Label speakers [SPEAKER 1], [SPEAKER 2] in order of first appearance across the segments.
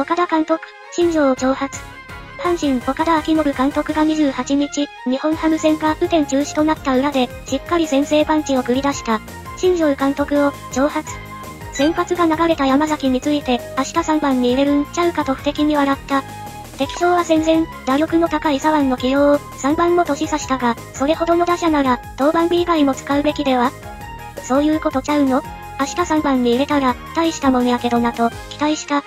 [SPEAKER 1] 岡田監督、新庄を挑発。阪神岡田昭信監督が28日、日本ハム戦が雨天中止となった裏で、しっかり先制パンチを繰り出した。新庄監督を、挑発。先発が流れた山崎について、明日3番に入れるんちゃうかと不敵に笑った。敵将は戦前、打力の高い左腕の起用を、3番も年差したが、それほどの打者なら、当番 B 以外も使うべきでは？そういうことちゃうの？明日3番に入れたら、大したもんやけどなと、期待した。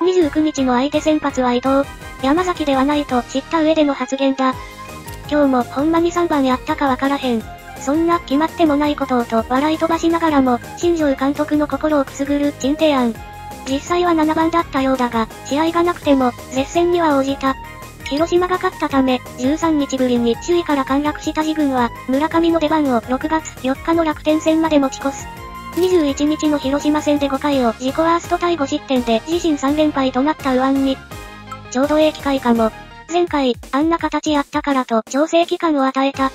[SPEAKER 1] 29日の相手先発は伊藤。山崎ではないと知った上での発言だ。今日もほんまに3番やったかわからへん。そんな決まってもないことをと笑い飛ばしながらも、新庄監督の心をくすぐる珍提案。実際は7番だったようだが、試合がなくても、絶戦には応じた。広島が勝ったため、13日ぶりに首位から陥落した自軍は、村上の出番を6月4日の楽天戦まで持ち越す。21日の広島戦で5回を自己ワースト対5失点で自身3連敗となった右腕に、ちょうどええ機会かも。前回、あんな形やったからと調整期間を与えた。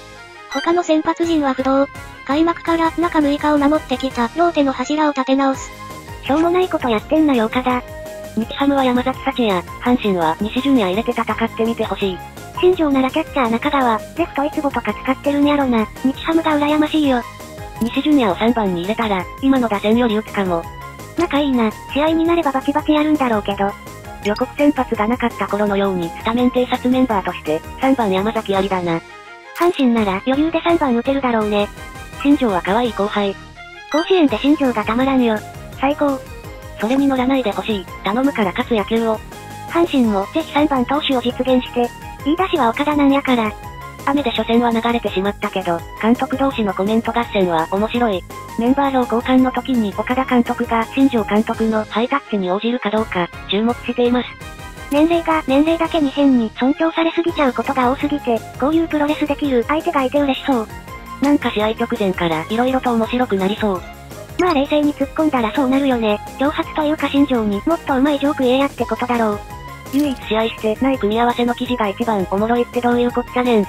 [SPEAKER 1] 他の先発陣は不動。開幕から中6日を守ってきたローテの柱を立て直す。
[SPEAKER 2] しょうもないことやってんなよ岡田。
[SPEAKER 3] 日ハムは山崎幸也、阪神は西純也入れて戦ってみてほしい。
[SPEAKER 2] 新庄ならキャッチャー中川、レフトいつぼとか使ってるんやろな。日ハムが羨ましいよ。
[SPEAKER 3] 西純也を3番に入れたら、今の打線より打つかも。
[SPEAKER 2] 仲いいな、試合になればバチバチやるんだろうけど。
[SPEAKER 3] 予告先発がなかった頃のようにスタメン偵察メンバーとして、3番山崎ありだな。
[SPEAKER 2] 阪神なら余裕で3番打てるだろうね。
[SPEAKER 3] 新庄は可愛い後輩。
[SPEAKER 2] 甲子園で新庄がたまらんよ。最高。
[SPEAKER 3] それに乗らないでほしい。頼むから勝つ野球を。
[SPEAKER 2] 阪神もぜひ3番投手を実現して。言い出しは岡田なんやから。
[SPEAKER 3] 雨で初戦は流れてしまったけど、監督同士のコメント合戦は面白い。メンバー表交換の時に岡田監督が新庄監督のハイタッチに応じるかどうか、注目しています。
[SPEAKER 2] 年齢が年齢だけに変に尊重されすぎちゃうことが多すぎて、こういうプロレスできる相手がいて嬉しそう。
[SPEAKER 3] なんか試合直前から色々と面白くなりそう。
[SPEAKER 2] まあ冷静に突っ込んだらそうなるよね。挑発というか新庄にもっと上手いジョーク言えやってことだろう。
[SPEAKER 3] 唯一試合してない組み合わせの記事が一番おもろいってどういうこっちゃねん。